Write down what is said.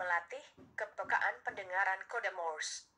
melatih kepekaan pendengaran kode Morse.